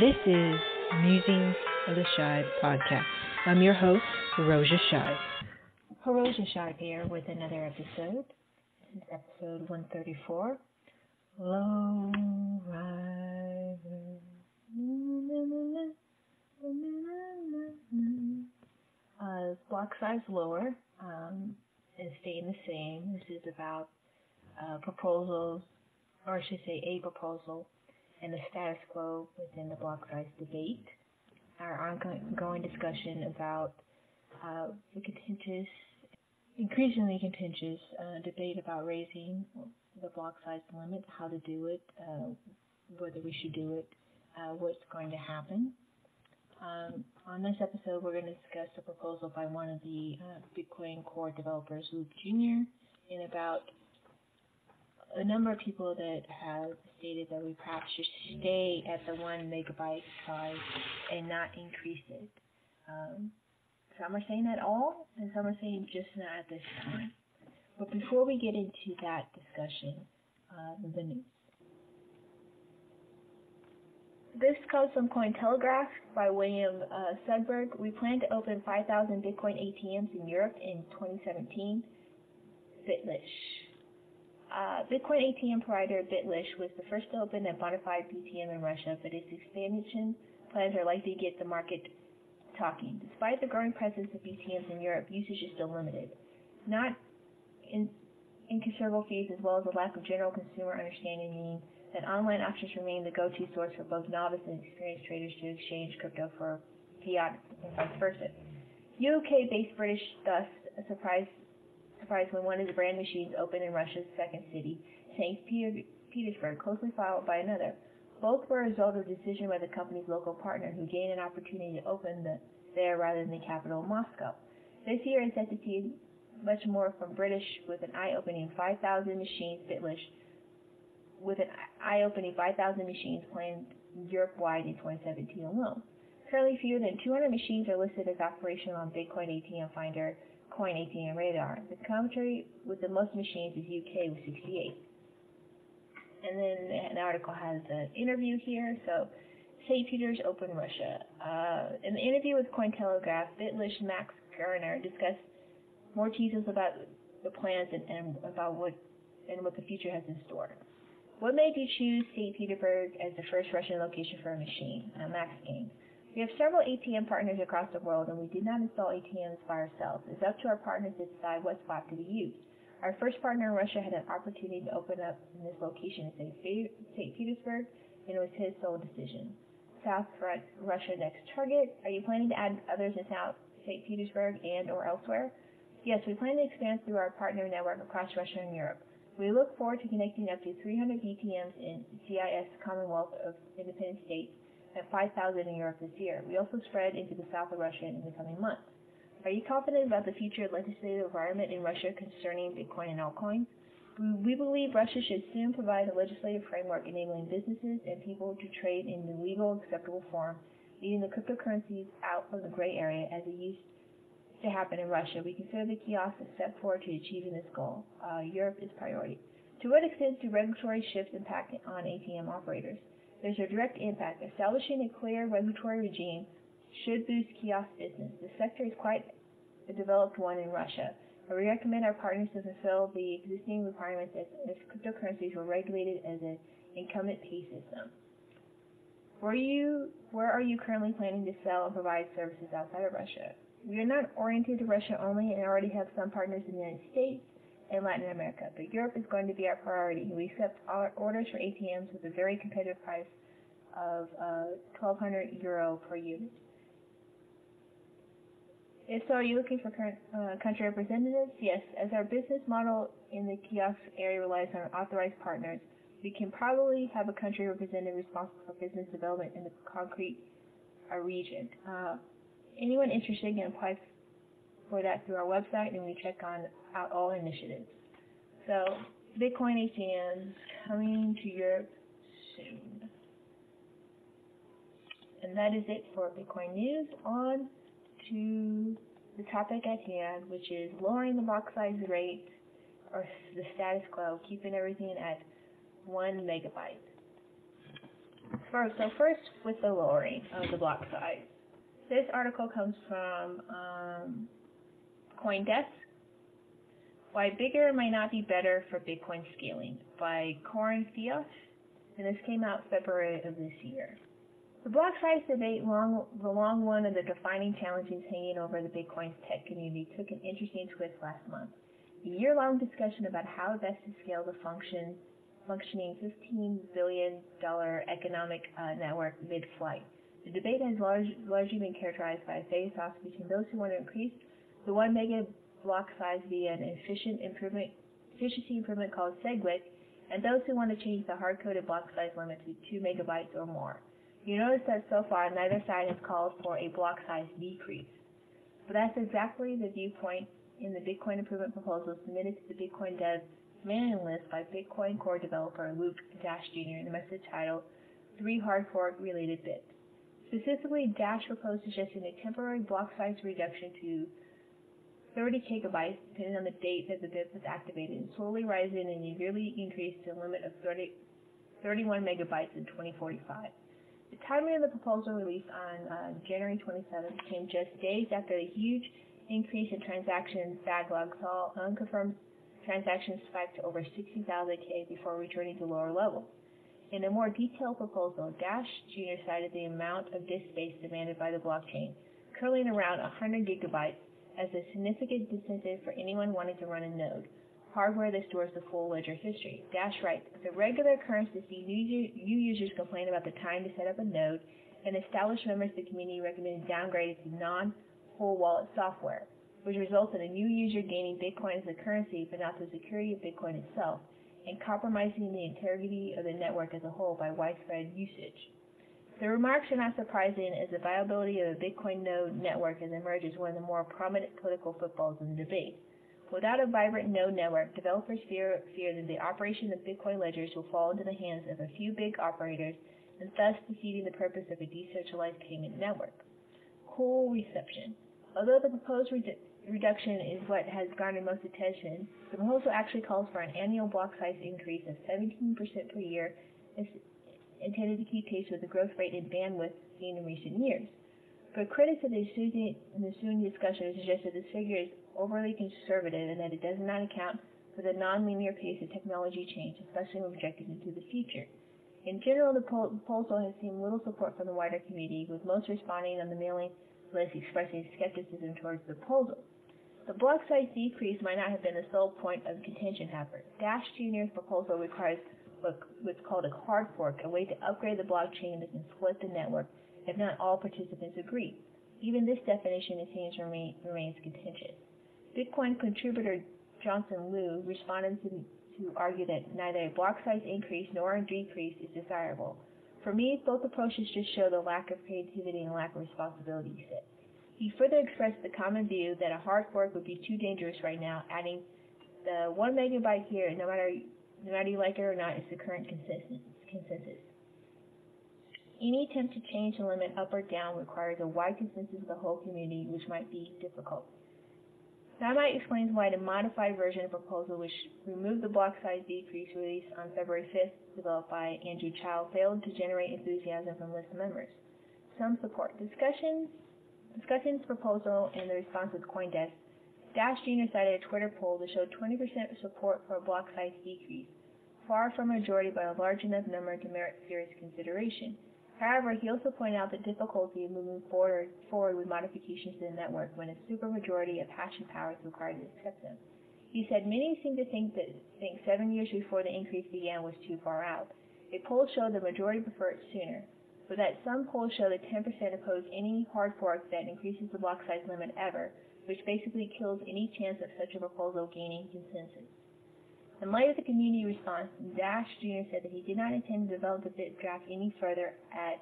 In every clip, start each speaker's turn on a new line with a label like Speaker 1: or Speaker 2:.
Speaker 1: This is Musings of the Shibe podcast. I'm your host, Hiroja Shibe. Hiroja Shibe here with another episode. This is episode 134. Low rider. Uh, block size lower um, is staying the same. This is about uh, proposals, or I should say a proposal and the status quo within the block size debate, our ongoing discussion about uh, the contentious, increasingly contentious uh, debate about raising the block size limit, how to do it, uh, whether we should do it, uh, what's going to happen. Um, on this episode, we're going to discuss a proposal by one of the uh, Bitcoin core developers, Luke Jr., in about a number of people that have stated that we perhaps should stay at the one megabyte size and not increase it. Um, some are saying at all, and some are saying just not at this time. But before we get into that discussion, uh, the news. This comes from Cointelegraph by William uh, Suberg. We plan to open 5,000 Bitcoin ATMs in Europe in 2017. Bitlish. Uh, Bitcoin ATM provider Bitlish was the first to open a bona fide BTM in Russia, but its expansion plans are likely to get the market talking. Despite the growing presence of BTMs in Europe, usage is still limited. Not in inconsiderable fees as well as a lack of general consumer understanding mean that online options remain the go-to source for both novice and experienced traders to exchange crypto for fiat and vice versa. UK-based British Dust, a surprise surprised when one of the brand machines opened in Russia's second city, St. Petersburg, closely followed by another. Both were a result of a decision by the company's local partner, who gained an opportunity to open the, there rather than the capital, Moscow. This year is set to see much more from Bitlish with an eye-opening 5,000 machines with an eye-opening 5,000 machines planned Europe-wide in 2017 alone. Currently, fewer than 200 machines are listed as operational on Bitcoin ATM Finder Coin ATM radar. The country with the most machines is UK with 68. And then an article has an interview here. So, St. Peter's Open Russia. Uh, in the interview with Cointelegraph, Bitlish Max Gerner discussed more details about the plans and, and about what and what the future has in store. What made you choose St. Petersburg as the first Russian location for a machine? Uh, Max Games. We have several ATM partners across the world, and we do not install ATMs by ourselves. It's up to our partners to decide what spot to be used. Our first partner in Russia had an opportunity to open up in this location in St. Petersburg, and it was his sole decision. South Russia next target. Are you planning to add others in South St. Petersburg and or elsewhere? Yes, we plan to expand through our partner network across Russia and Europe. We look forward to connecting up to 300 ATMs in CIS Commonwealth of Independent States at 5,000 in Europe this year. We also spread into the south of Russia in the coming months. Are you confident about the future legislative environment in Russia concerning Bitcoin and altcoins? We believe Russia should soon provide a legislative framework enabling businesses and people to trade in the legal, acceptable form, leaving the cryptocurrencies out of the gray area as it used to happen in Russia. We consider the kiosk a step forward to achieving this goal. Uh, Europe is priority. To what extent do regulatory shifts impact on ATM operators? There's a direct impact. Establishing a clear regulatory regime should boost kiosk business. The sector is quite a developed one in Russia. We recommend our partners to fulfill the existing requirements as cryptocurrencies were regulated as an incumbent pay system. Where, you, where are you currently planning to sell and provide services outside of Russia? We are not oriented to Russia only and already have some partners in the United States, and Latin America, but Europe is going to be our priority. We accept orders for ATMs with a very competitive price of uh, 1,200 euro per unit. If so, are you looking for current uh, country representatives? Yes, as our business model in the kiosk area relies on authorized partners, we can probably have a country representative responsible for business development in the concrete uh, region. Uh, anyone interested can apply for that through our website, and we check on all initiatives. So, Bitcoin ATMs coming to Europe soon. And that is it for Bitcoin news. On to the topic at hand, which is lowering the block size rate or the status quo, keeping everything at one megabyte. First, so first with the lowering of the block size. This article comes from um, CoinDesk. Why bigger might not be better for Bitcoin scaling by Corin Theos, and this came out February of this year. The block size debate, long, the long one of the defining challenges hanging over the Bitcoin tech community, took an interesting twist last month. A year-long discussion about how best to scale the function, functioning $15 billion economic uh, network mid-flight. The debate has large, largely been characterized by a face-off between those who want to increase the 1 mega block size via an efficient improvement, efficiency improvement called SegWit, and those who want to change the hard-coded block size limit to 2 megabytes or more. You notice that so far neither side has called for a block size decrease. But that's exactly the viewpoint in the Bitcoin improvement proposal submitted to the Bitcoin Dev mailing list by Bitcoin core developer Luke Dash Jr. in the message titled Three Hard Fork Related BIPs. Specifically, Dash proposed suggesting a temporary block size reduction to 30 gigabytes, depending on the date that the BIP was activated, slowly rising and yearly increase to a limit of 30, 31 megabytes in 2045. The timing of the proposal released on uh, January 27th came just days after the huge increase in transactions backlog saw unconfirmed transactions spike to over 60,000 K before returning to lower levels. In a more detailed proposal, Dash Jr. cited the amount of disk space demanded by the blockchain, currently around 100 gigabytes, as a significant incentive for anyone wanting to run a node, hardware that stores the full ledger history. Dash writes, "The regular occurrence to see new, new users complain about the time to set up a node, and established members of the community recommend downgrading to non-full wallet software, which results in a new user gaining Bitcoin as a currency but not the security of Bitcoin itself, and compromising the integrity of the network as a whole by widespread usage. The remarks are not surprising as the viability of a Bitcoin node network has emerged as one of the more prominent political footballs in the debate. Without a vibrant node network, developers fear, fear that the operation of Bitcoin ledgers will fall into the hands of a few big operators and thus defeating the purpose of a decentralized payment network. Cool reception. Although the proposed redu reduction is what has garnered most attention, the proposal actually calls for an annual block size increase of 17% per year intended to keep pace with the growth rate in bandwidth seen in recent years. But critics of the ensuing discussion suggest that this figure is overly conservative and that it does not account for the nonlinear pace of technology change, especially when projected into the future. In general, the proposal has seen little support from the wider community, with most responding on the mailing list expressing skepticism towards the proposal. The block size decrease might not have been the sole point of contention, however. Dash Jr.'s proposal requires what's called a hard fork, a way to upgrade the blockchain that can split the network if not all participants agree. Even this definition, it seems, remain, remains contentious. Bitcoin contributor Johnson Lau responded to, to argue that neither a block size increase nor a decrease is desirable. For me, both approaches just show the lack of creativity and lack of responsibility, he said. He further expressed the common view that a hard fork would be too dangerous right now, adding the one megabyte here, no matter no matter you like it or not, is the current consensus. Any attempt to change the limit up or down requires a wide consensus of the whole community, which might be difficult. That might why the modified version of the proposal, which removed the block size decrease released on February 5th, developed by Andrew Chow, failed to generate enthusiasm from list members. Some support. Discussions discussing this proposal and the response with CoinDesk Dash Jr. cited a Twitter poll that showed 20% support for a block size decrease, far from a majority by a large enough number to merit serious consideration. However, he also pointed out the difficulty of moving forward, forward with modifications to the network when a supermajority of hashing power is required to accept them. He said many seem to think that think seven years before the increase began was too far out. A poll showed the majority prefer it sooner, but that some polls show that 10% oppose any hard fork that increases the block size limit ever, which basically kills any chance of such a proposal gaining consensus. In light of the community response, Dash Jr. said that he did not intend to develop the BIP draft any further at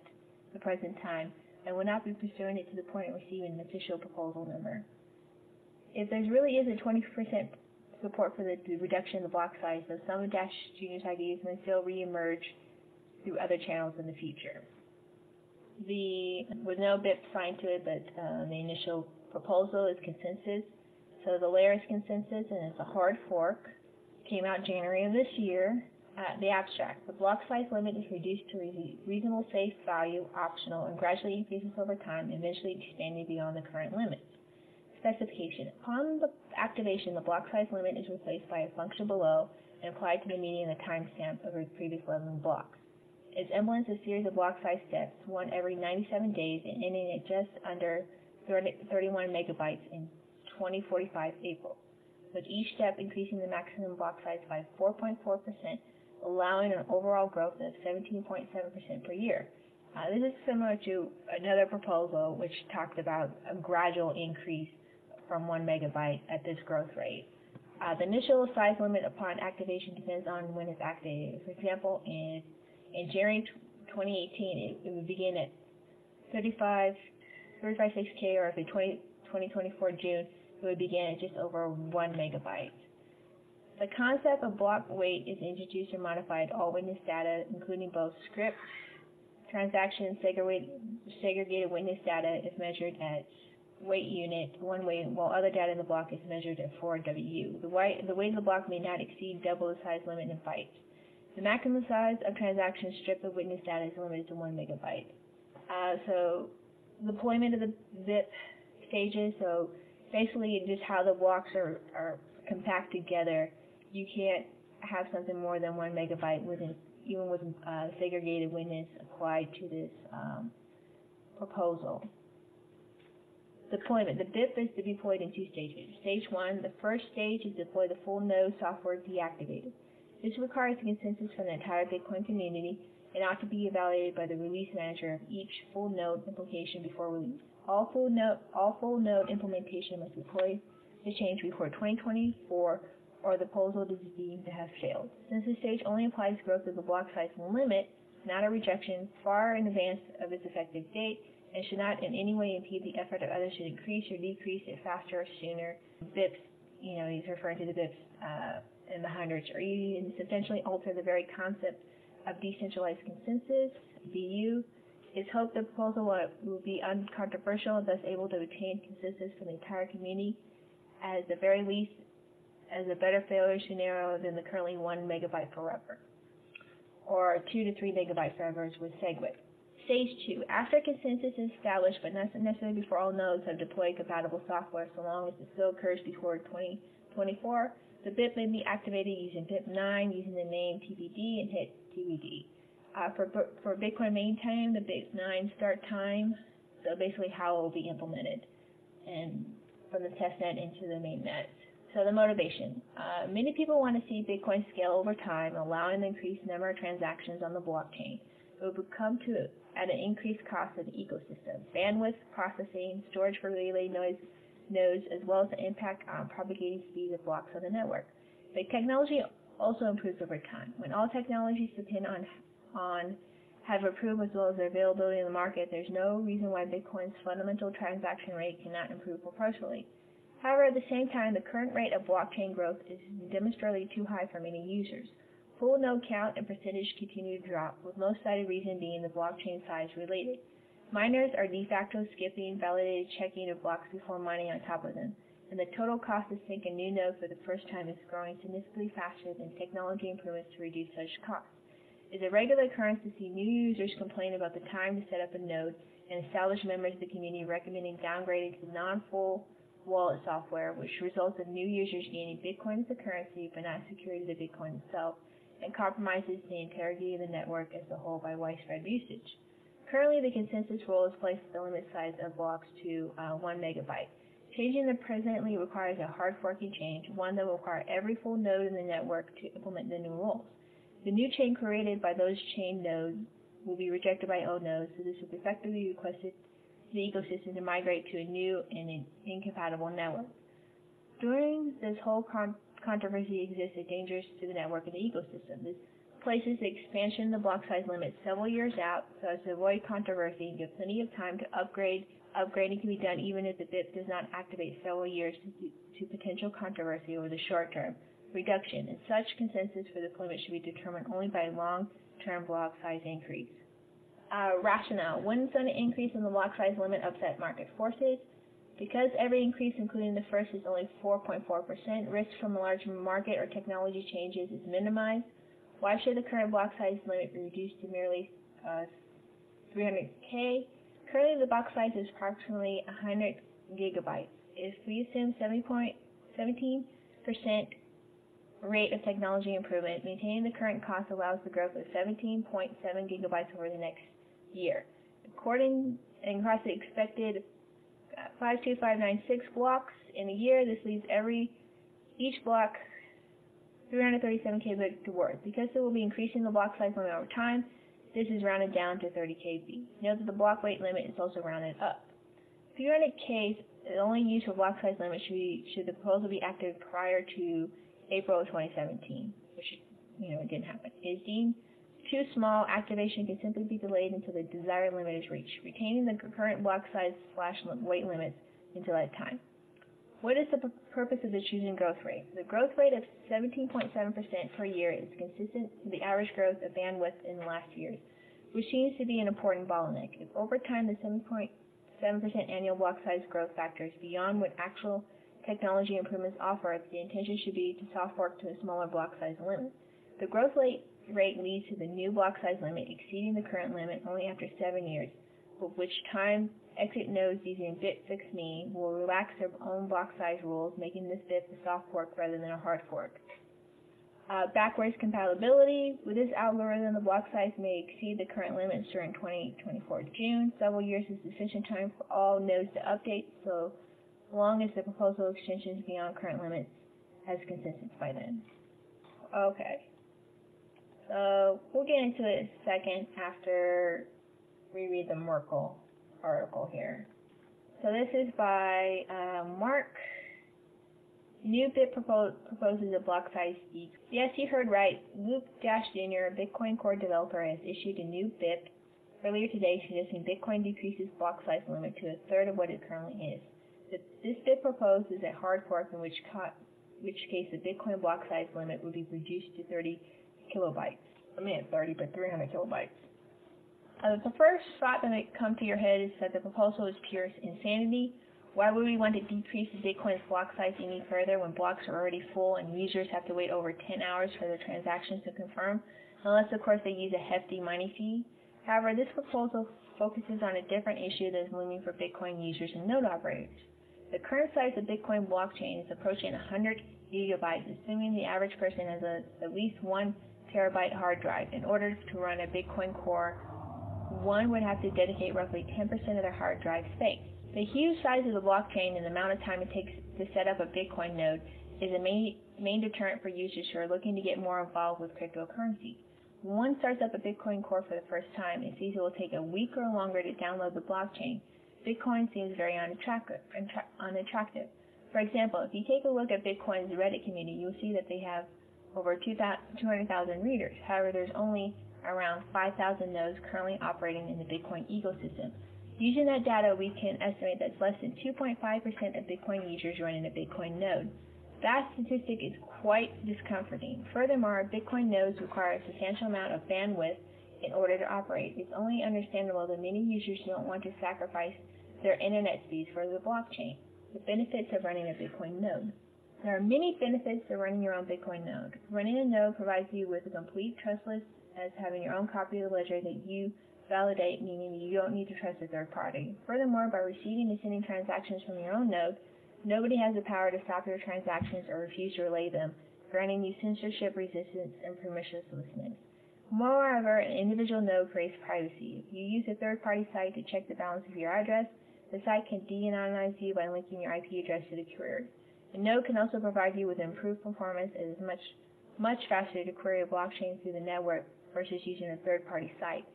Speaker 1: the present time and would not be pursuing it to the point of receiving an official proposal number. If there really is a 20% support for the, reduction in the block size, though some of Dash Jr.'s ideas may still reemerge through other channels in the future. The with no BIP signed to it, but uh, the initial proposal is consensus. So the layer is consensus and it's a hard fork. Came out January of this year. Uh, the abstract. The block size limit is reduced to a reasonable safe value, optional, and gradually increases over time, eventually expanding beyond the current limits. Specification. Upon the activation, the block size limit is replaced by a function below and applied to the median and the timestamp of the previous 11 blocks. It implements a series of block size steps, one every 97 days and ending at just under 30, 31 megabytes in 2045 April, with each step increasing the maximum block size by 4.4%, allowing an overall growth of 17.7% per year. Uh, this is similar to another proposal which talked about a gradual increase from 1 megabyte at this growth rate. Uh, the initial size limit upon activation depends on when it's activated. For example, in in January 2018, it, it would begin at 35, 35.6K, or if in 20, 2024 June, would begin at just over 1 megabyte. The concept of block weight is introduced or modified all witness data, including both script, transaction, segregated witness data is measured at weight unit, one weight, while other data in the block is measured at 4W. The weight, the weight of the block may not exceed double the size limit in bytes. The maximum size of transaction strip of witness data is limited to 1 megabyte. Uh, so deployment of the BIP stages, so basically just how the blocks are, are together, you can't have something more than 1 megabyte within, even with uh, segregated witness applied to this um, proposal. Deployment. The BIP is to be deployed in two stages. Stage 1, the first stage is deploy the full node software deactivated. This requires consensus from the entire Bitcoin community and ought to be evaluated by the release manager of each full node implementation before release. All full node, all full implementation must deploy the change before 2024 or the proposal is deemed to have failed. Since this stage only applies growth of the block size limit, not a rejection, far in advance of its effective date, and should not in any way impede the effort of others to increase or decrease it faster or sooner. BIPs, you know, he's referring to the BIPs uh, in the hundreds, or even substantially alter the very concept of decentralized consensus, DU. It's hoped the proposal will, will be uncontroversial and thus able to obtain consensus from the entire community, at the very least as a better failure scenario than the currently 1 megabyte forever, or 2 to 3 megabyte forever with SegWit. Stage 2. After consensus is established, but not necessarily before all nodes have deployed compatible software, so long as it still occurs before 2024, the BIP may be activated using BIP9 using the name TBD and hit TBD. Uh, for, for Bitcoin main time, the BIP9 start time, so basically how it will be implemented, and from the testnet into the mainnet. So the motivation. Uh, many people want to see Bitcoin scale over time, allowing the increased number of transactions on the blockchain. It will come to at an increased cost of the ecosystem. Bandwidth, processing, storage for relay noise, nodes, as well as the impact on propagating speed of blocks on the network. The technology also improves over time. When all technologies depend on, on have improved as well as their availability in the market, there's no reason why Bitcoin's fundamental transaction rate cannot improve proportionally. However, at the same time, the current rate of blockchain growth is demonstrably too high for many users. Full node count and percentage continue to drop, with most cited reason being the blockchain size related. Miners are de facto skipping validated checking of blocks before mining on top of them, and the total cost to sync a new node for the first time is growing significantly faster than technology improvements to reduce such costs. Is a regular occurrence to see new users complain about the time to set up a node and established members of the community recommending downgrading to non-full wallet software, which results in new users gaining Bitcoin as a currency but not security the Bitcoin itself, and compromises the integrity of the network as a whole by widespread usage. Currently, the consensus rule is placed the limit size of blocks to uh, 1 megabyte. Changing the presently requires a hard forking change, one that will require every full node in the network to implement the new rules. The new chain created by those chain nodes will be rejected by old nodes, so this will effectively request the ecosystem to migrate to a new and incompatible network. During this whole con controversy existed dangers to the network and the ecosystem. This places the expansion of the block size limit several years out so as to avoid controversy and give plenty of time to upgrade. Upgrading can be done even if the BIP does not activate several years to, to potential controversy over the short term reduction, and such consensus for deployment should be determined only by long-term block size increase. Uh, rationale. When an increase in the block size limit upset market forces? Because every increase, including the first, is only 4.4%, risk from a large market or technology changes is minimized. Why should the current block size limit be reduced to merely uh, 300K? Currently, the block size is approximately 100 gigabytes. If we assume 17% rate of technology improvement, maintaining the current cost allows the growth of 17.7 gigabytes over the next year. According and across the expected uh, 52596 blocks in a year, this leaves every each block 337 KB to. Because it will be increasing the block size limit over time, this is rounded down to 30 KB. Note that the block weight limit is also rounded up. 300K the only use for block size limit should, be, should the proposal be active prior to April of 2017, which you know it didn't happen. Is deemed too small. Activation can simply be delayed until the desired limit is reached, retaining the current block size slash weight limits until that time. What is the purpose of the choosing growth rate? The growth rate of 17.7% per year is consistent with the average growth of bandwidth in the last years, which seems to be an important bottleneck. If over time the 7.7% annual block size growth factor is beyond what actual technology improvements offer, the intention should be to soft fork to a smaller block size limit. The growth rate rate leads to the new block size limit exceeding the current limit only after seven years, at which time exit nodes using BitFixMe will relax their own block size rules, making this BIP a soft fork rather than a hard fork. Uh, backwards compatibility. With this algorithm, the block size may exceed the current limits during 2024 June. Several years is sufficient time for all nodes to update, so long as the proposal extensions beyond current limits has consensus by then. Okay. So we'll get into it a second after we read the Merkle article here. So this is by uh, Mark. New BIP propose, proposes a block size decrease. Yes, you heard right. Luke Dash Jr., a Bitcoin Core developer, has issued a new BIP earlier today suggesting Bitcoin decreases block size limit to a third of what it currently is. This BIP proposes a hard fork in which, which case the Bitcoin block size limit would be reduced to 30 kilobytes. I mean, 30, but 300 kilobytes. Uh, the first thought that may come to your head is that the proposal is pure insanity. Why would we want to decrease the Bitcoin's block size any further when blocks are already full and users have to wait over 10 hours for their transactions to confirm, unless of course they use a hefty mining fee? However, this proposal focuses on a different issue that is looming for Bitcoin users and node operators. The current size of Bitcoin blockchain is approaching 100 gigabytes, assuming the average person has a, at least one terabyte hard drive. In order to run a Bitcoin core, one would have to dedicate roughly 10% of their hard drive space. The huge size of the blockchain and the amount of time it takes to set up a Bitcoin node is a main, main deterrent for users who are looking to get more involved with cryptocurrency. When one starts up a Bitcoin core for the first time, it sees it will take a week or longer to download the blockchain. Bitcoin seems very unattractive. For example, if you take a look at Bitcoin's Reddit community, you'll see that they have over 200,000 readers. However, there's only around 5,000 nodes currently operating in the Bitcoin ecosystem. Using that data, we can estimate that less than 2.5% of Bitcoin users running a Bitcoin node. That statistic is quite discomforting. Furthermore, Bitcoin nodes require a substantial amount of bandwidth in order to operate. It's only understandable that many users don't want to sacrifice their internet speeds for the blockchain. The benefits of running a Bitcoin node. There are many benefits to running your own Bitcoin node. Running a node provides you with a complete trustless as having your own copy of the ledger that you validate, meaning you don't need to trust a third party. Furthermore, by receiving and sending transactions from your own node, nobody has the power to stop your transactions or refuse to relay them, granting you censorship resistance and permissionlessness. Moreover, an individual node creates privacy. If you use a third-party site to check the balance of your address, the site can de-anonymize you by linking your IP address to the query. A node can also provide you with improved performance it is much, much faster to query a blockchain through the network versus using a third-party site.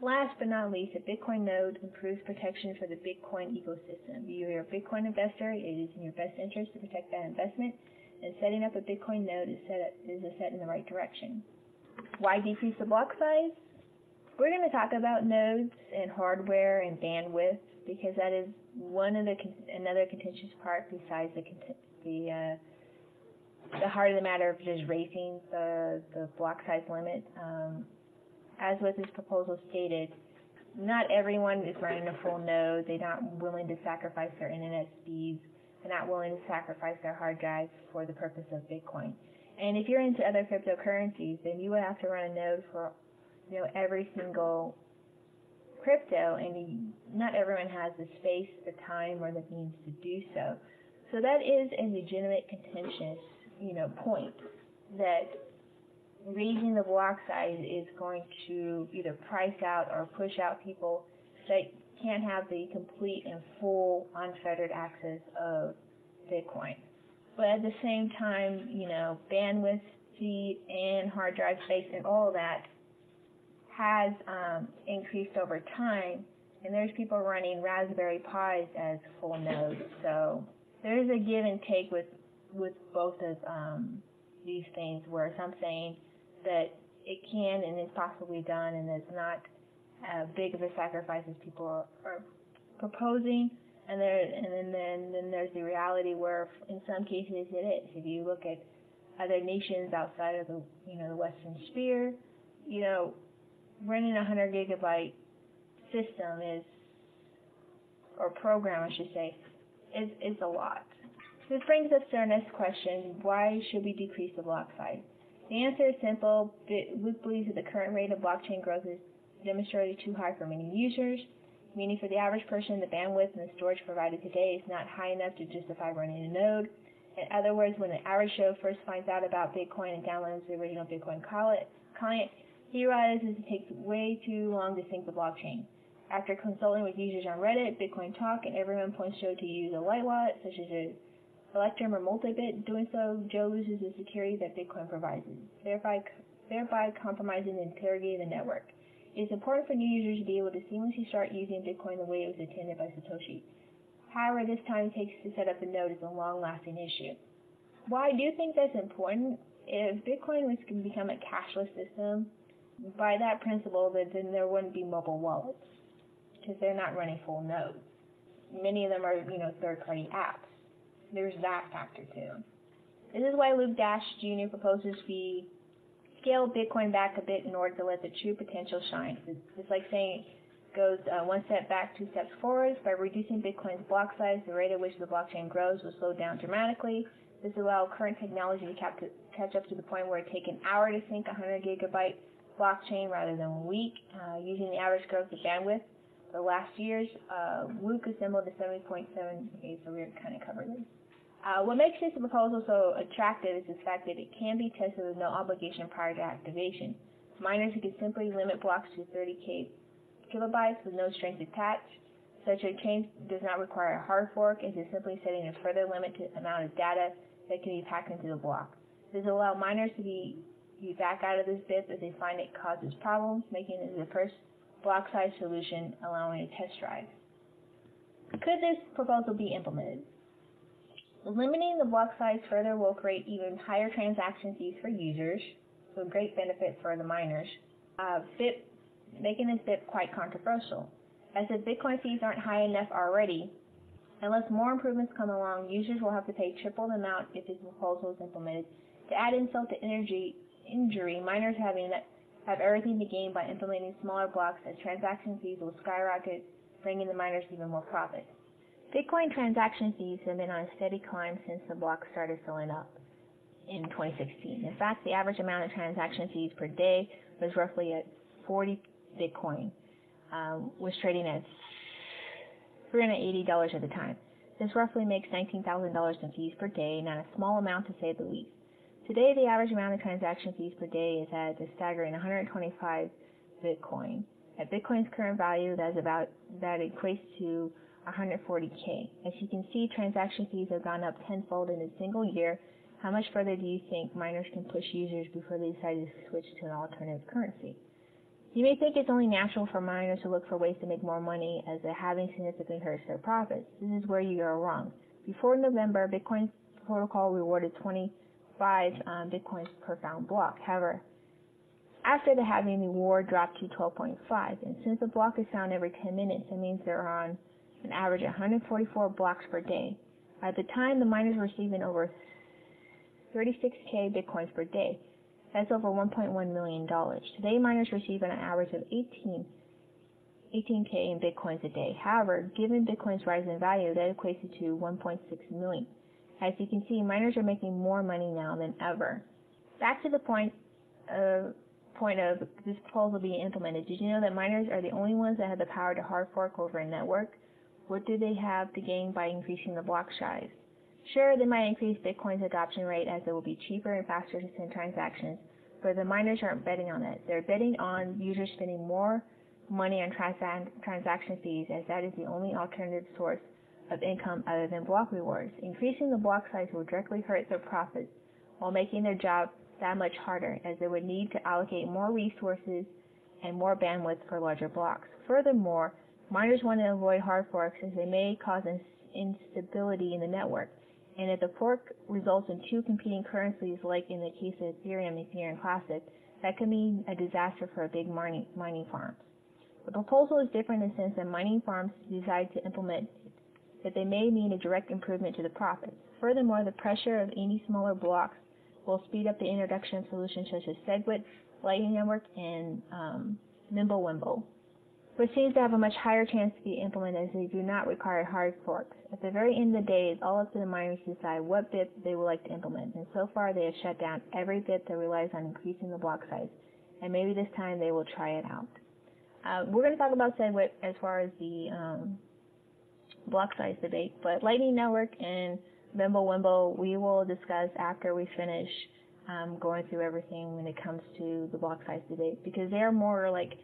Speaker 1: Last but not least, a Bitcoin node improves protection for the Bitcoin ecosystem. If you're a Bitcoin investor, it is in your best interest to protect that investment, and setting up a Bitcoin node is, set, is a step in the right direction. Why decrease the block size? We're going to talk about nodes and hardware and bandwidth because that is one of the another contentious part besides the the uh, the heart of the matter of just raising the the block size limit. Um, as with this proposal stated, not everyone is running a full node. They're not willing to sacrifice their internet speeds. They're not willing to sacrifice their hard drives for the purpose of Bitcoin. And if you're into other cryptocurrencies, then you would have to run a node for you know every single crypto, and not everyone has the space, the time, or the means to do so. So that is a legitimate contentious, you know, point that raising the block size is going to either price out or push out people that can't have the complete and full unfettered access of Bitcoin. But at the same time, you know, bandwidth, speed, and hard drive space and all that has um, increased over time, and there's people running Raspberry Pis as full nodes. So there's a give and take with with both of um, these things, where some saying that it can and is possibly done, and it's not as big of a sacrifice as people are, are proposing. And there, and then, then then there's the reality where, in some cases, it is. If you look at other nations outside of the, you know, the Western sphere, you know, running a 100 gigabyte system is, or program, I should say, is is a lot. This brings us to our next question: Why should we decrease the block size? The answer is simple. Luke believes that the current rate of blockchain growth is demonstrated too high for many users, meaning for the average person, the bandwidth and the storage provided today is not high enough to justify running a node. In other words, when the average Joe first finds out about Bitcoin and downloads the original Bitcoin client, he realizes it takes way too long to sync the blockchain. After consulting with users on Reddit, Bitcoin Talk, and everyone points Joe to use a light wallet, such as a Electrum or Multibit. Doing so, Joe loses the security that Bitcoin provides, thereby, thereby compromising the integrity of the network. It is important for new users to be able to seamlessly start using Bitcoin the way it was intended by Satoshi. However, this time it takes to set up a node is a long-lasting issue. While I do think that's important, if Bitcoin was to become a cashless system, by that principle, then there wouldn't be mobile wallets because they're not running full nodes. Many of them are, you know, third-party apps. There's that factor too. This is why Luke Dash Jr. proposes we scale Bitcoin back a bit in order to let the true potential shine. It's, it's like saying it goes uh, one step back, two steps forward. By reducing Bitcoin's block size, the rate at which the blockchain grows will slow down dramatically. This allows current technology to catch up to the point where it takes an hour to sync 100 gigabyte blockchain rather than week, uh, using the average growth of bandwidth. The last years, uh, Luke assembled the 70.7. Okay, so we're kind of covered this. Uh, what makes this proposal so attractive is the fact that it can be tested with no obligation prior to activation. Miners can simply limit blocks to 30k kilobytes with no strings attached. Such a change does not require a hard fork, as it's simply setting a further limit to the amount of data that can be packed into the block. This allows miners to be you back out of this BIP if they find it causes problems, making it the first block size solution allowing a test drive. Could this proposal be implemented? Limiting the block size further will create even higher transaction fees for users, so great benefit for the miners. Uh, making this BIP quite controversial, as if Bitcoin fees aren't high enough already. Unless more improvements come along, users will have to pay triple the amount if this proposal is implemented. To add insult to energy, injury, miners having have everything to gain by implementing smaller blocks as transaction fees will skyrocket, bringing the miners even more profit. Bitcoin transaction fees have been on a steady climb since the block started filling up in 2016. In fact, the average amount of transaction fees per day was roughly at 40 Bitcoin, um, was trading at $380 at the time. This roughly makes $19,000 in fees per day, not a small amount to say the least. Today, the average amount of transaction fees per day is at a staggering 125 Bitcoin. At Bitcoin's current value, that's about that equates to 140k. As you can see, transaction fees have gone up tenfold in a single year. How much further do you think miners can push users before they decide to switch to an alternative currency? You may think it's only natural for miners to look for ways to make more money as the halving significantly hurts their profits. This is where you are wrong. Before November, Bitcoin protocol rewarded 20 5 um, bitcoins per found block. However, after the halving, the reward dropped to 12.5, and since the block is found every 10 minutes, that means they're on an average 144 blocks per day. At the time, the miners were receiving over 36k bitcoins per day. That's over 1.1 million dollars. Today, miners receive an average of 18 18k in bitcoins a day. However, given bitcoin's rise in value, that equates to 1.6 million. As you can see, miners are making more money now than ever. Back to the point of point of this proposal being implemented. Did you know that miners are the only ones that have the power to hard fork over a network? What do they have to gain by increasing the block size? Sure, they might increase Bitcoin's adoption rate as it will be cheaper and faster to send transactions, but the miners aren't betting on it. They're betting on users spending more money on trans- transaction fees as that is the only alternative source of income other than block rewards. Increasing the block size will directly hurt their profits while making their job that much harder as they would need to allocate more resources and more bandwidth for larger blocks. Furthermore, miners want to avoid hard forks as they may cause instability in the network. And if the fork results in two competing currencies, like in the case of Ethereum and Ethereum Classic, that could mean a disaster for a big mining, mining farms. The proposal is different in the sense that mining farms decide to implement that they may mean a direct improvement to the profits. Furthermore, the pressure of any smaller blocks will speed up the introduction of solutions such as SegWit, Lightning Network, and um, Mimblewimble, which seems to have a much higher chance to be implemented as they do not require hard forks. At the very end of the day, it's all up to the miners to decide what BIP they would like to implement, and so far they have shut down every BIP that relies on increasing the block size, and maybe this time they will try it out. Uh, we're going to talk about SegWit as far as the um, block size debate, but Lightning Network and Mimblewimble we will discuss after we finish um, going through everything when it comes to the block size debate because they are more like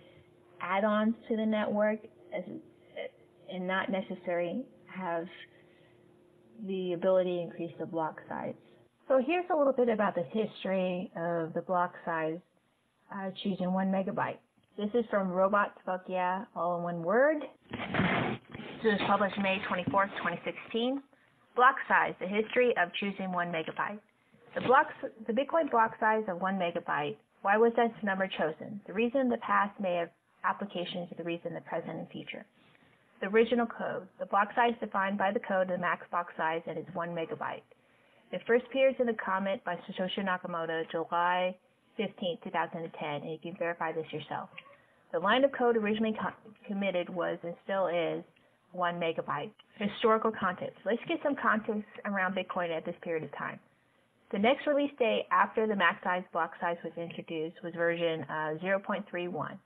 Speaker 1: add-ons to the network as, and not necessarily have the ability to increase the block size.
Speaker 2: So here's a little bit about the history of the block size uh, choosing one megabyte.
Speaker 1: This is from Robots Fuck Yeah, all in one word. This was published May 24th, 2016. Block size, the history of choosing one megabyte. The blocks, the Bitcoin block size of one megabyte. Why was this number chosen? The reason the past may have applications to the reason the present and future. The original code. The block size defined by the code, the max block size, and is one megabyte. It first appears in the comment by Satoshi Nakamoto, July 15, 2010, and you can verify this yourself. The line of code originally co committed was and still is one megabyte. Historical context. Let's get some context around Bitcoin at this period of time. The next release date after the max size block size was introduced was version uh, 0.31.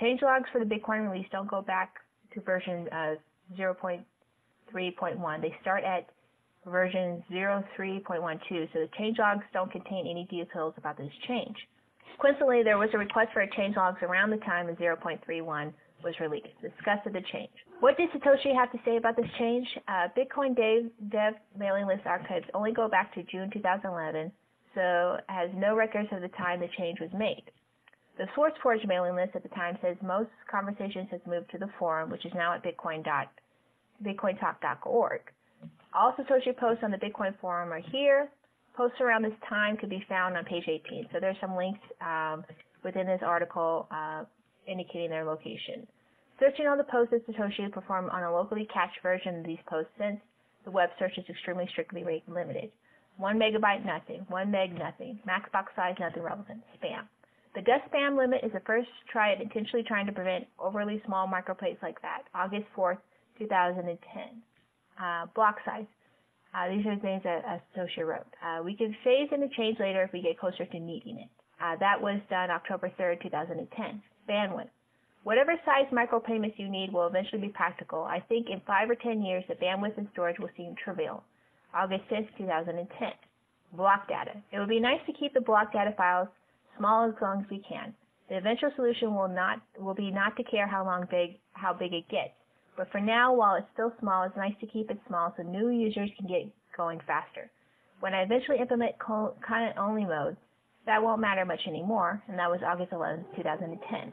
Speaker 1: Change logs for the Bitcoin release don't go back to version uh, 0.3.1. They start at version 03.12, so the change logs don't contain any details about this change. Coincidentally, there was a request for a change logs around the time of 0.31 was released. Discuss the change. What did Satoshi have to say about this change? Uh, Bitcoin Dev, Dev mailing list archives only go back to June 2011, so has no records of the time the change was made. The SourceForge mailing list at the time says most conversations has moved to the forum, which is now at bitcoin bitcointalk.org. All Satoshi posts on the Bitcoin forum are here. Posts around this time could be found on page 18. So there's some links um, within this article uh, indicating their location. Searching on the posts that Satoshi performed on a locally cached version of these posts since the web search is extremely strictly rate limited. One megabyte, nothing. One meg, nothing. Max box size, nothing relevant. Spam. The dust spam limit is the first try at intentionally trying to prevent overly small micropayments like that. August 4th, 2010. Uh, block size. Uh, these are the things that uh, Satoshi wrote. Uh, we can phase in the change later if we get closer to needing it. Uh, that was done October 3rd, 2010 bandwidth. Whatever size micropayments you need will eventually be practical. I think in five or ten years, the bandwidth and storage will seem trivial. August 5, 2010. Block data. It would be nice to keep the block data files small as long as we can. The eventual solution will not will be not to care how long big how big it gets. But for now, while it's still small, it's nice to keep it small so new users can get going faster. When I eventually implement client only mode, that won't matter much anymore, and that was August 11, 2010.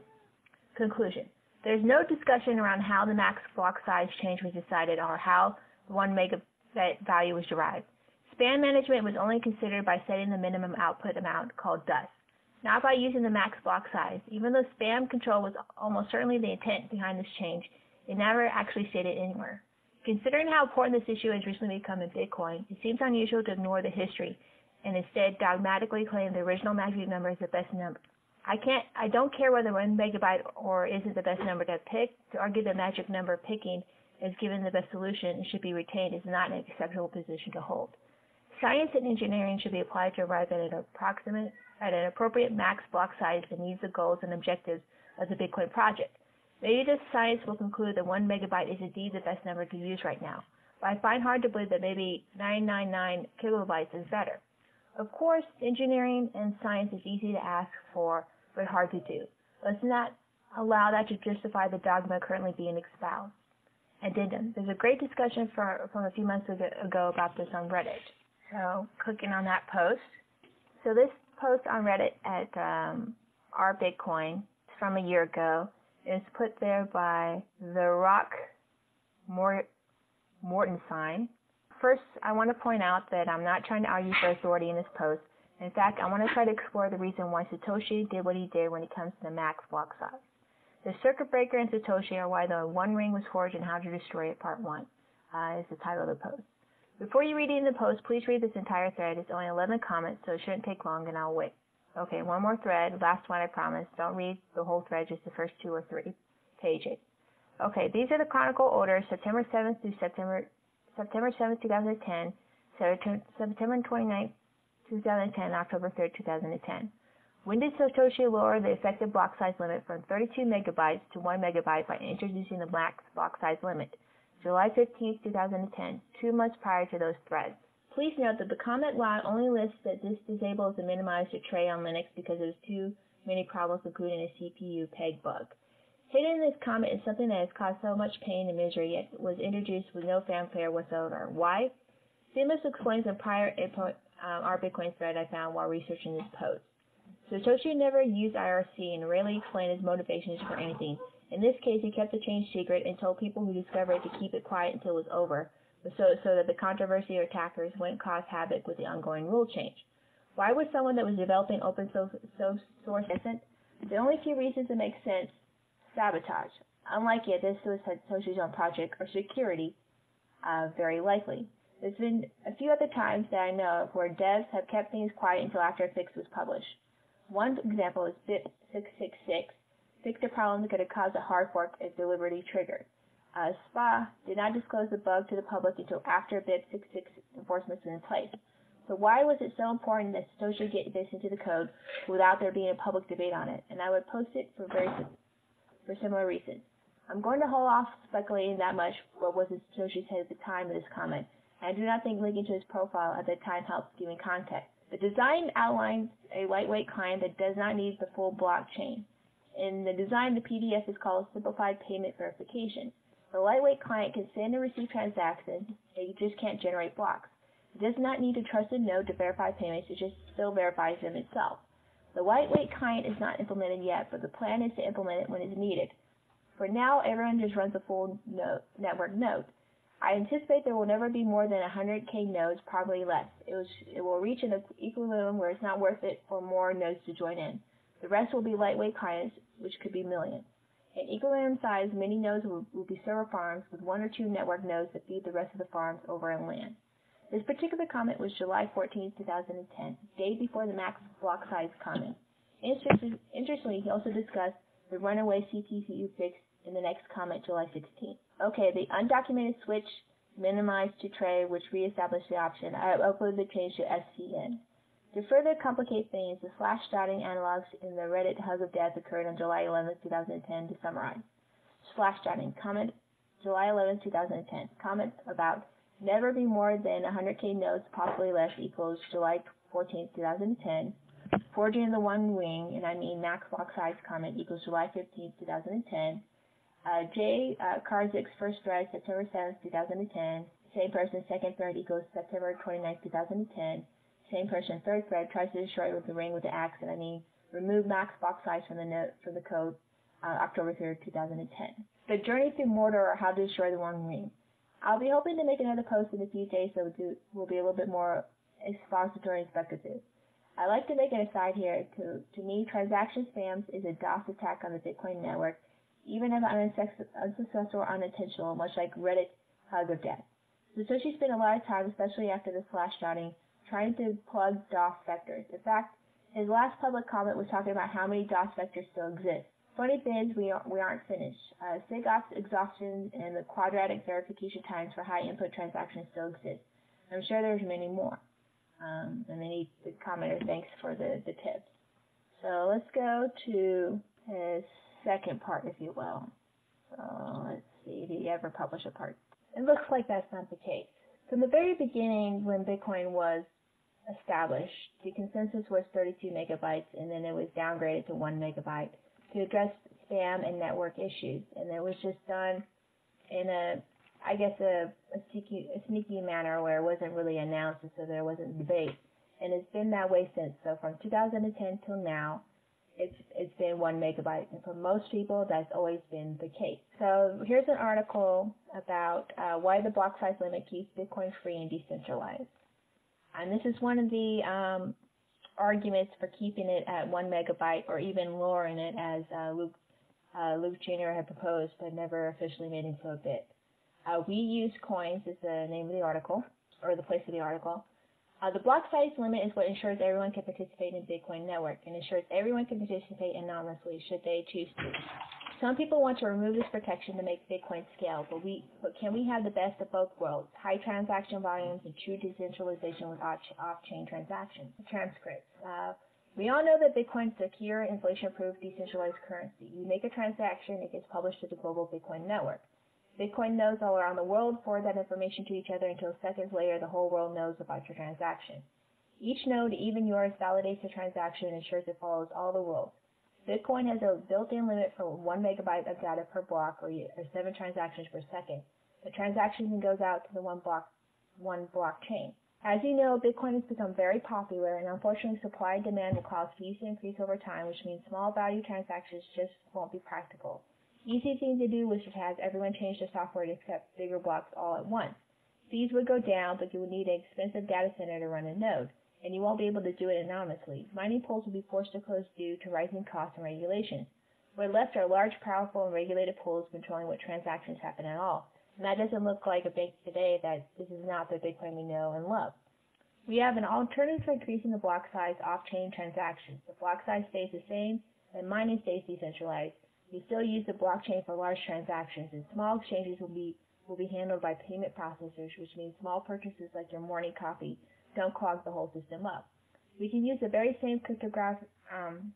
Speaker 1: Conclusion. There's no discussion around how the max block size change was decided or how the 1 megabyte value was derived. Spam management was only considered by setting the minimum output amount called dust, not by using the max block size. Even though spam control was almost certainly the intent behind this change, it never actually stated anywhere. Considering how important this issue has recently become in Bitcoin, it seems unusual to ignore the history and instead dogmatically claim the original magic number is the best number. I can't, I don't care whether one megabyte or isn't the best number to pick. To argue the magic number picking is given the best solution and should be retained is not an acceptable position to hold.
Speaker 2: Science and engineering should be applied to arrive at an approximate at an appropriate max block size that meets the goals and objectives of the Bitcoin project. Maybe this science will conclude that one megabyte is indeed the best number to use right now, but I find hard to believe that maybe 999 kilobytes is better. Of course, engineering and science is easy to ask for, but hard to do. Let's not allow that to justify the dogma currently being espoused. Addendum. There's a great discussion for, from a few months ago about this on Reddit. So, clicking on that post. So this post on Reddit at um, our Bitcoin from a year ago is put there by the Rock Mort- Mortenstein. First, I want to point out that I'm not trying to argue for authority in this post. In fact, I want to try to explore the reason why Satoshi did what he did when it comes to the max block size. The circuit breaker and Satoshi are why the One Ring was forged and how to destroy it, part one, uh, is the title of the post. Before you read the post, please read this entire thread. It's only 11 comments, so it shouldn't take long, and I'll wait. Okay, one more thread. Last one, I promise. Don't read the whole thread, just the first two or three pages. Okay, these are the chronicle orders September 7th through September September 7th, 2010, September 29th, 2010, October 3rd, 2010. When did Satoshi lower the effective block size limit from 32 megabytes to 1 megabyte by introducing the max block size limit? July 15, 2010, two months prior to those threads. Please note that the comment log only lists that this disables the the tray on Linux because there's too many problems including a CPU peg bug. Hidden in this comment is something that has caused so much pain and misery yet was introduced with no fanfare whatsoever. Why? theymos explains in prior um, our Bitcoin thread I found while researching this post. So Satoshi never used IRC and rarely explained his motivations for anything. In this case, he kept the change secret and told people who discovered it to keep it quiet until it was over, so, so that the controversy or attackers wouldn't cause havoc with the ongoing rule change. Why would someone that was developing open source innocent? The only few reasons it makes sense sabotage. Unlike it, this was Satoshi's own project or security, uh, very likely. There's been a few other times that I know of where devs have kept things quiet until after a fix was published. One example is BIP66 fixed a problem that could have caused a hard fork if deliberately triggered. Uh, SPA did not disclose the bug to the public until after BIP66 enforcement was in place. So why was it so important that Satoshi get this into the code without there being a public debate on it? And I would post it for very for similar reasons. I'm going to hold off speculating that much what was in Satoshi's head at the time of this comment, I do not think linking to his profile at that time helps giving context. The design outlines a lightweight client that does not need the full blockchain. In the design, the PDF is called Simplified Payment Verification. The lightweight client can send and receive transactions, it just can't generate blocks. It does not need a trusted node to verify payments, it just still verifies them itself. The lightweight client is not implemented yet, but the plan is to implement it when it's needed. For now, everyone just runs a full node, network node. I anticipate there will never be more than 100k nodes, probably less. It, was, it will reach an equilibrium where it's not worth it for more nodes to join in. The rest will be lightweight clients, which could be millions. In equilibrium size, many nodes will, will be server farms with one or two network nodes that feed the rest of the farms over in LAN. This particular comment was July 14, 2010, day before the max block size comment. Interestingly, he also discussed the runaway CPU fix in the next comment, July 16th. Okay, the undocumented switch minimized to tray, which reestablished the option. I uploaded the change to SVN. To further complicate things, the slash dotting analogs in the Reddit Hug of Death occurred on July 11, 2010 to summarize. Slash dotting, comment July 11, 2010. Comment about never be more than 100k nodes, possibly less, equals July 14, 2010. Forging the one wing, and I mean max block size comment equals July 15, 2010. Uh, J. Uh, Garzik's first thread, September 7, 2010. Same person, second thread equals September 29, 2010. Same person, third thread tries to destroy it with the ring with the axe, and I mean remove max box size from the note from the code uh, October 3, 2010. The journey through Mordor or how to destroy the one ring. I'll be hoping to make another post in a few days that will be a little bit more expository and speculative. I like to make an aside here. To, to me, transaction spams is a DOS attack on the Bitcoin network even if unsuccessful or unintentional, much like Reddit hug of death. Satoshi spent a lot of time, especially after the slash dotting, trying to plug DOS vectors. In fact, his last public comment was talking about how many DOS vectors still exist. Funny thing is, we aren't, we aren't finished. Uh, SIGOPS exhaustion and the quadratic verification times for high input transactions still exist. I'm sure there's many more. Um, and then he, the commenter thanks for the, the tips. So let's go to his second part, if you will. So let's see, did he ever publish a part? It looks like that's not the case. From the very beginning, when Bitcoin was established, the consensus was 32 megabytes, and then it was downgraded to 1 megabyte to address spam and network issues. And it was just done in a, I guess, a, a, sneaky, a sneaky manner where it wasn't really announced, and so there wasn't debate. And it's been that way since. So from 2010 till now, it's it's been one megabyte, and for most people, that's always been the case. So here's an article about uh, why the block size limit keeps Bitcoin free and decentralized. And this is one of the um, arguments for keeping it at one megabyte or even lowering it, as uh, Luke uh, Luke Jr. had proposed, but never officially made into a BIP. Uh, we use coins is the name of the article or the place of the article. Uh, the block size limit is what ensures everyone can participate in Bitcoin network and ensures everyone can participate anonymously should they choose to. Some people want to remove this protection to make Bitcoin scale, but we but can we have the best of both worlds? High transaction volumes and true decentralization with off-chain transactions. Transcripts. Uh, we all know that Bitcoin is a secure, inflation-proof, decentralized currency. You make a transaction, it gets published to the global Bitcoin network. Bitcoin nodes all around the world forward that information to each other until seconds later the whole world knows about your transaction. Each node, even yours, validates the transaction and ensures it follows all the rules. Bitcoin has a built-in limit for 1 megabyte of data per block or, or 7 transactions per second. The transaction goes out to the one block, one blockchain. As you know, Bitcoin has become very popular and unfortunately supply and demand will cause fees to increase over time, which means small value transactions just won't be practical. Easy thing to do was to have everyone change their software to accept bigger blocks all at once. Fees would go down, but you would need an expensive data center to run a node, and you won't be able to do it anonymously. Mining pools will be forced to close due to rising costs and regulations. What left are large, powerful, and regulated pools controlling what transactions happen at all. And that doesn't look like a bank today that this is not the Bitcoin we know and love. We have an alternative for increasing the block size off-chain transactions. The block size stays the same, and mining stays decentralized. We still use the blockchain for large transactions, and small exchanges will be will be handled by payment processors, which means small purchases like your morning coffee don't clog the whole system up. We can use the very same cryptograph. Um,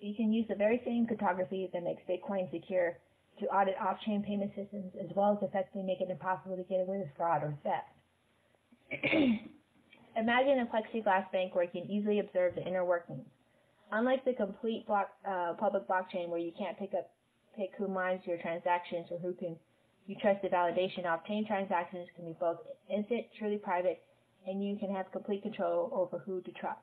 Speaker 2: can use the very same cryptography that makes Bitcoin secure to audit off-chain payment systems, as well as effectively make it impossible to get away with fraud or theft. Imagine a plexiglass bank where you can easily observe the inner workings. Unlike the complete block, uh, public blockchain where you can't pick up pick who mines your transactions or who can you trust the validation off-chain transactions can be both instant, truly private, and you can have complete control over who to trust.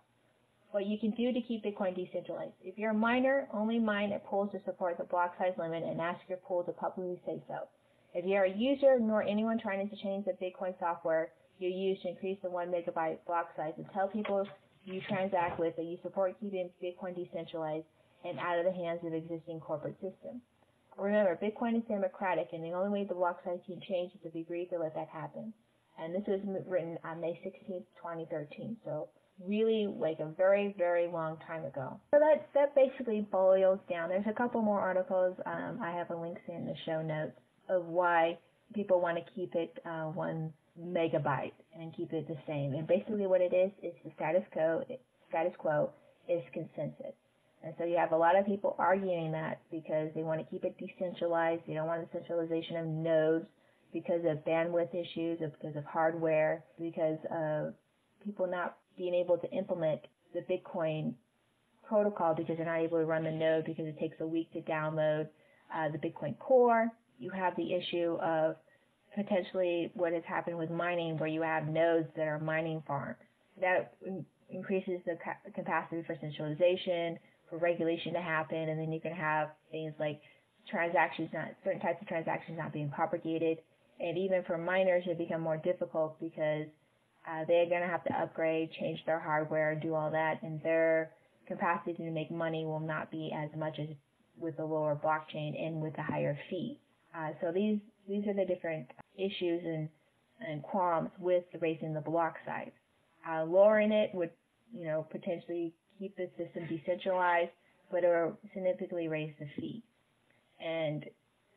Speaker 2: What you can do to keep Bitcoin decentralized. If you're a miner, only mine at pools to support the block size limit and ask your pool to publicly say so. If you're a user, nor anyone trying to change the Bitcoin software you use to increase the one megabyte block size, and tell people you transact with that you support keeping Bitcoin decentralized and out of the hands of existing corporate systems. Remember, Bitcoin is democratic, and the only way the block size can change is if we agree to let that happen. And this was written on May 16, 2013. So really like a very, very long time ago. So that, that basically boils down. There's a couple more articles. Um, I have a links in the show notes of why people want to keep it uh, one megabyte and keep it the same. And basically what it is, is the status quo, status quo is consensus. And so you have a lot of people arguing that because they want to keep it decentralized. They don't want the centralization of nodes because of bandwidth issues, or because of hardware, because of people not being able to implement the Bitcoin protocol because they're not able to run the node because it takes a week to download uh, the Bitcoin core. You have the issue of potentially what has happened with mining where you have nodes that are mining farms. That increases the ca- capacity for centralization, for regulation to happen, and then you can have things like transactions not certain types of transactions not being propagated, and even for miners it become more difficult because uh, they're going to have to upgrade, change their hardware, do all that, and their capacity to make money will not be as much as with the lower blockchain and with the higher fee. Uh, so these these are the different issues and, and qualms with raising the block size. Uh, lowering it would, you know, potentially keep the system decentralized, but it will significantly raise the fee. And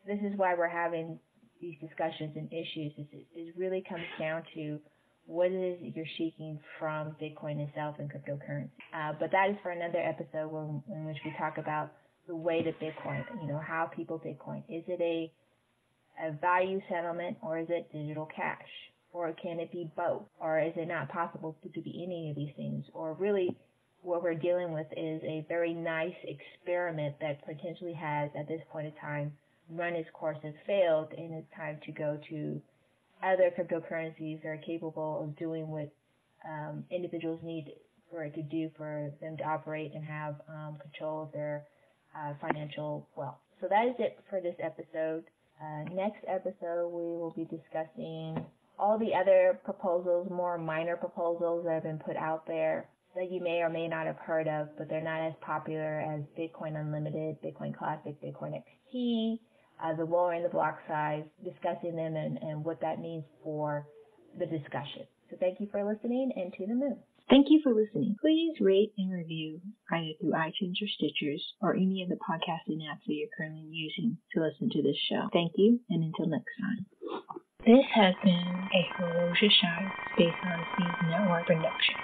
Speaker 2: this is why we're having these discussions and issues. Is it, really comes down to
Speaker 1: what it is you're seeking from Bitcoin itself and cryptocurrency. Uh, but that is for another episode when, in which we talk about the way to Bitcoin, you know, how people Bitcoin. Is it a, a value settlement or is it digital cash? Or can it be both? Or is it not possible to, be any of these things? Or really, what we're dealing with is a very nice experiment that potentially has, at this point in time, run its course and failed, and it's time to go to other cryptocurrencies that are capable of doing what um, individuals need for it to do for them to operate and have um, control of their uh, financial wealth. So that is it for this episode. Uh, next episode, we will be discussing all the other proposals, more minor proposals that have been put out there that you may or may not have heard of, but they're not as popular as Bitcoin Unlimited, Bitcoin Classic, Bitcoin XT, uh, the lowering the block size, discussing them and, and what that means for the discussion. So thank you for listening and to the moon.
Speaker 2: Thank you for listening. Please rate and review either through iTunes or Stitchers or any of the podcasting apps that you're currently using to listen to this show. Thank you, and until next time. This has been a Ferocious Shibe Space Odyssey Network production.